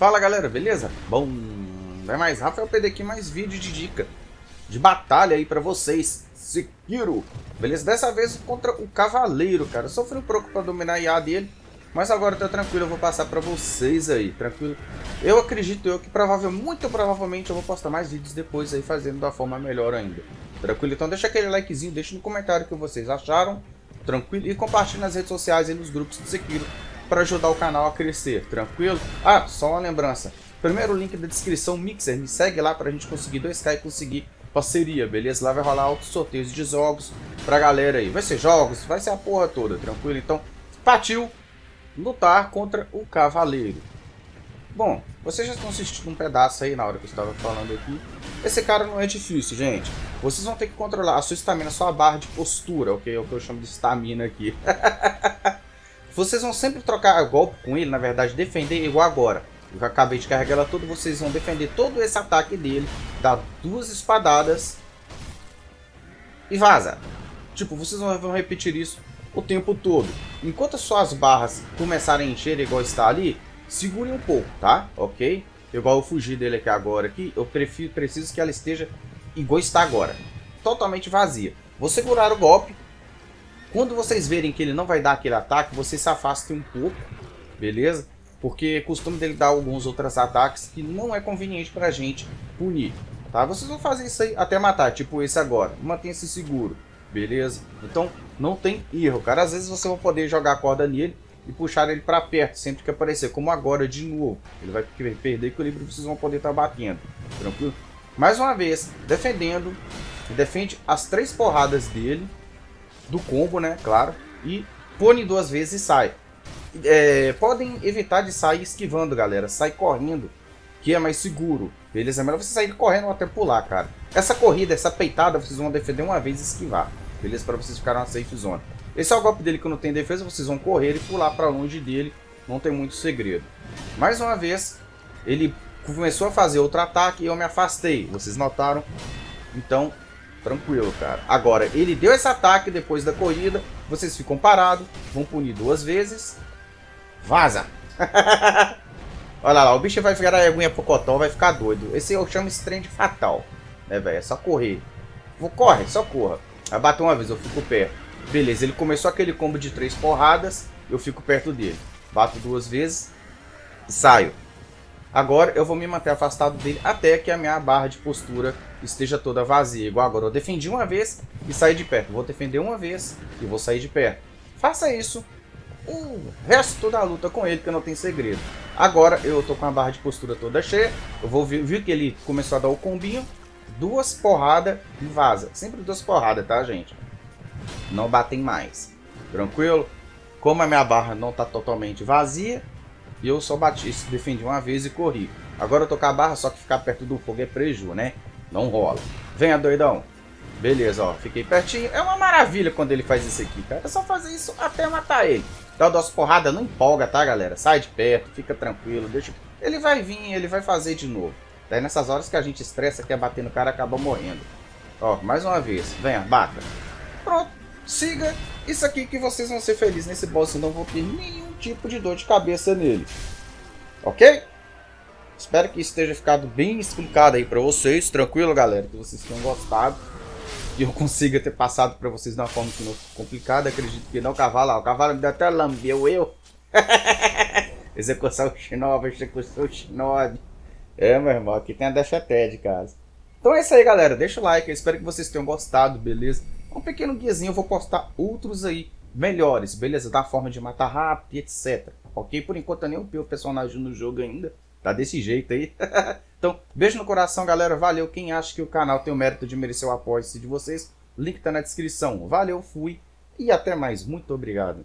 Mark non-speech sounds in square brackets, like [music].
Fala galera, beleza? Bom, é mais Rafael PD aqui, mais vídeo de dica de batalha aí pra vocês. Sekiro, beleza? Dessa vez contra o Cavaleiro, cara. Sofri um pouco pra dominar a IA dele, mas agora tá tranquilo, eu vou passar pra vocês aí, tranquilo? Eu acredito eu que provavelmente, muito provavelmente eu vou postar mais vídeos depois aí, fazendo da forma melhor ainda. Tranquilo? Então deixa aquele likezinho, deixa no comentário o que vocês acharam, tranquilo? E compartilhe nas redes sociais e nos grupos de Sekiro para ajudar o canal a crescer, tranquilo? Ah, só uma lembrança. Primeiro link da descrição Mixer, me segue lá para a gente conseguir 2k e conseguir parceria, beleza? Lá vai rolar outros sorteios de jogos pra galera aí. Vai ser jogos, vai ser a porra toda, tranquilo? Então, partiu lutar contra o Cavaleiro. Bom, vocês já estão assistindo um pedaço aí na hora que eu estava falando aqui. Esse cara não é difícil, gente. Vocês vão ter que controlar a sua estamina, a sua barra de postura, ok? É o que eu chamo de estamina aqui. [laughs] Vocês vão sempre trocar golpe com ele, na verdade, defender igual agora. Eu acabei de carregar ela toda, vocês vão defender todo esse ataque dele, dar duas espadadas e vaza. Tipo, vocês vão repetir isso o tempo todo. Enquanto as suas barras começarem a encher igual está ali, segure um pouco, tá? Ok? Igual eu fugi dele aqui agora, aqui, eu prefiro, preciso que ela esteja igual está agora. Totalmente vazia. Vou segurar o golpe, quando vocês verem que ele não vai dar aquele ataque, vocês se afastem um pouco, beleza? Porque costume dele dar alguns outros ataques que não é conveniente pra gente punir, tá? Vocês vão fazer isso aí até matar, tipo esse agora. Mantenha-se seguro, beleza? Então, não tem erro, cara. Às vezes você vai poder jogar a corda nele e puxar ele para perto sempre que aparecer, como agora de novo. Ele vai perder equilíbrio e vocês vão poder estar tá batendo, tranquilo? Mais uma vez, defendendo, defende as três porradas dele, do combo, né? Claro. E pune duas vezes e sai. É, podem evitar de sair esquivando, galera. Sai correndo, que é mais seguro. Beleza? É melhor você sair correndo até pular, cara. Essa corrida, essa peitada, vocês vão defender uma vez e esquivar. Beleza? Para vocês ficarem na safe zone. Esse é o golpe dele que não tem defesa, vocês vão correr e pular para longe dele. Não tem muito segredo. Mais uma vez, ele começou a fazer outro ataque e eu me afastei. Vocês notaram? Então, Tranquilo, cara. Agora, ele deu esse ataque depois da corrida. Vocês ficam parados. Vão punir duas vezes. Vaza! [laughs] Olha lá, o bicho vai virar a aguinha cotó, vai ficar doido. Esse eu chamo esse trem de fatal. Né, velho? É só correr. Vou, corre, só corra. Vai bater uma vez, eu fico perto. Beleza, ele começou aquele combo de três porradas. Eu fico perto dele. Bato duas vezes. Saio. Agora eu vou me manter afastado dele até que a minha barra de postura esteja toda vazia. Igual agora eu defendi uma vez e saí de perto. Vou defender uma vez e vou sair de perto. Faça isso o resto da luta com ele, que não tem segredo. Agora eu tô com a barra de postura toda cheia. Eu vou ver, vi que ele começou a dar o combinho. Duas porradas e vaza. Sempre duas porradas, tá, gente? Não batem mais. Tranquilo? Como a minha barra não tá totalmente vazia, e eu só bati, defendi uma vez e corri. Agora eu tô com a barra, só que ficar perto do fogo é preju, né? Não rola. Venha, doidão. Beleza, ó. Fiquei pertinho. É uma maravilha quando ele faz isso aqui, cara. É só fazer isso até matar ele. Dá o nosso porrada, não empolga, tá, galera? Sai de perto, fica tranquilo, deixa... Ele vai vir, ele vai fazer de novo. Daí nessas horas que a gente estressa, quer bater no cara, acaba morrendo. Ó, mais uma vez. Venha, bata. Pronto. Siga isso aqui que vocês vão ser felizes nesse boss. Não vou ter nenhum tipo de dor de cabeça nele. Ok? Espero que esteja ficado bem explicado aí para vocês. Tranquilo, galera? Que vocês tenham gostado. Que eu [laughs] consiga ter passado para vocês de uma forma que não complicada. Acredito que não. Cavalo, ó, o cavalo me deu até lambeu eu. [laughs] execução Shinobi, execução Shinobi. É, meu irmão, aqui tem a Dash até de casa. Então é isso aí, galera. Deixa o like. Eu espero que vocês tenham gostado, beleza? Um pequeno guiazinho. Eu vou postar outros aí melhores, beleza? Da forma de matar rápido etc. Ok? Por enquanto nem o personagem no jogo ainda. Tá desse jeito aí. [laughs] então, beijo no coração, galera. Valeu. Quem acha que o canal tem o mérito de merecer o apoio de vocês, link tá na descrição. Valeu, fui e até mais. Muito obrigado.